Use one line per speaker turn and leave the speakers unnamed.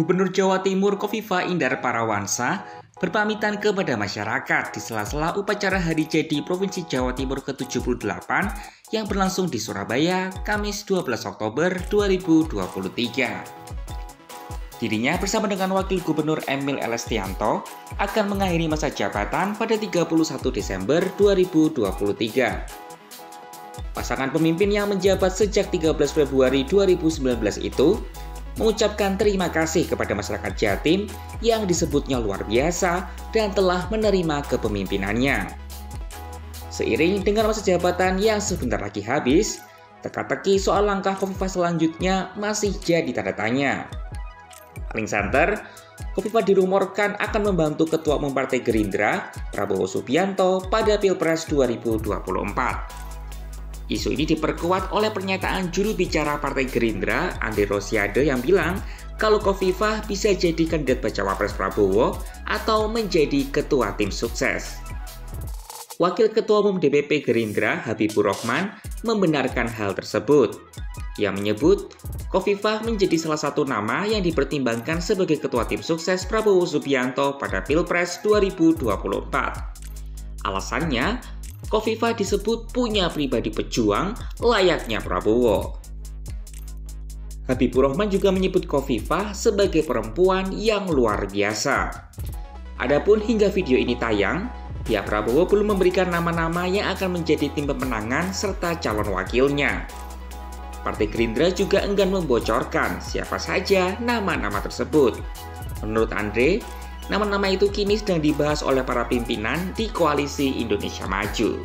Gubernur Jawa Timur Kofifa Indar Parawansa berpamitan kepada masyarakat di sela-sela upacara Hari Jadi Provinsi Jawa Timur ke-78 yang berlangsung di Surabaya, Kamis 12 Oktober 2023. Dirinya bersama dengan Wakil Gubernur Emil Elestianto akan mengakhiri masa jabatan pada 31 Desember 2023. Pasangan pemimpin yang menjabat sejak 13 Februari 2019 itu mengucapkan terima kasih kepada masyarakat Jatim yang disebutnya luar biasa dan telah menerima kepemimpinannya. Seiring dengan masa jabatan yang sebentar lagi habis, teka-teki soal langkah Kofifa selanjutnya masih jadi tanda tanya. Paling santer, Kofifa dirumorkan akan membantu Ketua Umum Partai Gerindra, Prabowo Subianto, pada Pilpres 2024. Isu ini diperkuat oleh pernyataan juru bicara Partai Gerindra, Andi Rosiade yang bilang kalau Kofifah bisa jadi kandidat bacawa pres Prabowo atau menjadi ketua tim sukses. Wakil Ketua Umum DPP Gerindra, Habibur Rahman, membenarkan hal tersebut. Ia menyebut, Kofifah menjadi salah satu nama yang dipertimbangkan sebagai ketua tim sukses Prabowo Subianto pada Pilpres 2024. Alasannya, Kofifa disebut punya pribadi pejuang layaknya Prabowo. Habibur Rahman juga menyebut Kofifa sebagai perempuan yang luar biasa. Adapun hingga video ini tayang, pihak Prabowo belum memberikan nama-nama yang akan menjadi tim pemenangan serta calon wakilnya. Partai Gerindra juga enggan membocorkan siapa saja nama-nama tersebut. Menurut Andre, Nama-nama itu kini sedang dibahas oleh para pimpinan di Koalisi Indonesia Maju.